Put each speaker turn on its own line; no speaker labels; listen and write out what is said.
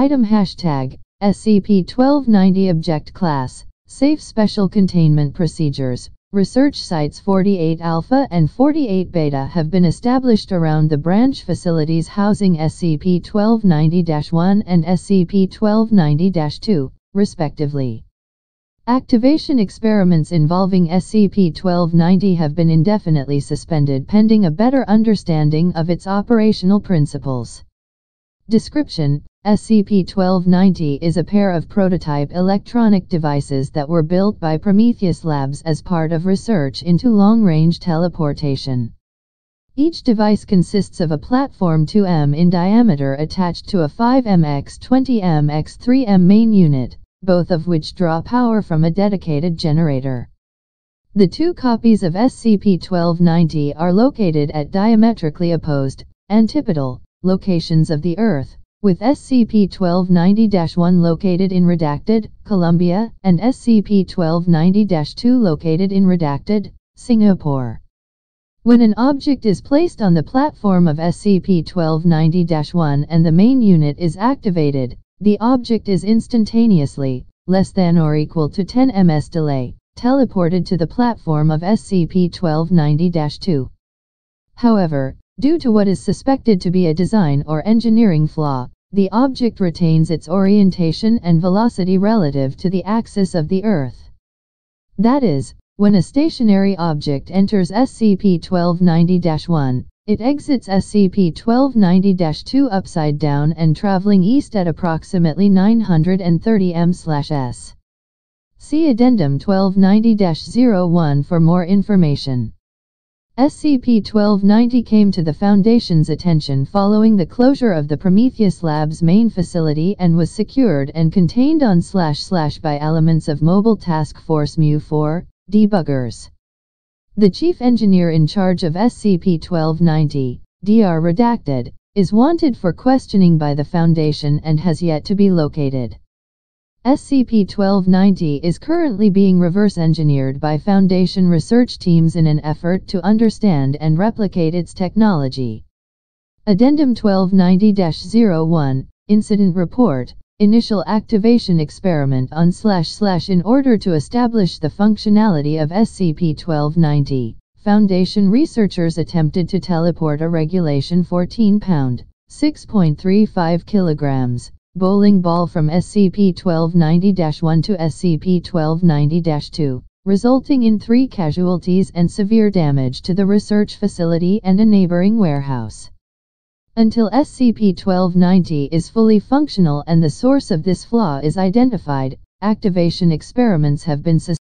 Item Hashtag SCP-1290 Object Class Safe Special Containment Procedures Research sites 48 Alpha and 48 Beta have been established around the branch facilities housing SCP-1290-1 and SCP-1290-2, respectively. Activation experiments involving SCP-1290 have been indefinitely suspended pending a better understanding of its operational principles. Description SCP-1290 is a pair of prototype electronic devices that were built by Prometheus Labs as part of research into long-range teleportation. Each device consists of a platform 2m in diameter attached to a 5m x 20m x 3m main unit, both of which draw power from a dedicated generator. The two copies of SCP-1290 are located at diametrically opposed, antipodal, locations of the Earth, with SCP-1290-1 located in Redacted, Colombia, and SCP-1290-2 located in Redacted, Singapore. When an object is placed on the platform of SCP-1290-1 and the main unit is activated, the object is instantaneously, less than or equal to 10 ms delay, teleported to the platform of SCP-1290-2. However, Due to what is suspected to be a design or engineering flaw, the object retains its orientation and velocity relative to the axis of the Earth. That is, when a stationary object enters SCP-1290-1, it exits SCP-1290-2 upside down and traveling east at approximately 930 m/s. See Addendum 1290-01 for more information. SCP-1290 came to the Foundation's attention following the closure of the Prometheus Labs main facility and was secured and contained on slash slash by elements of Mobile Task Force MU-4, debuggers. The chief engineer in charge of SCP-1290, DR Redacted, is wanted for questioning by the Foundation and has yet to be located. SCP-1290 is currently being reverse-engineered by Foundation research teams in an effort to understand and replicate its technology. Addendum 1290-01, Incident Report, Initial Activation Experiment on slash slash In order to establish the functionality of SCP-1290, Foundation researchers attempted to teleport a regulation 14 pound, 6.35 kilograms, bowling ball from SCP-1290-1 to SCP-1290-2, resulting in three casualties and severe damage to the research facility and a neighboring warehouse. Until SCP-1290 is fully functional and the source of this flaw is identified, activation experiments have been suspended.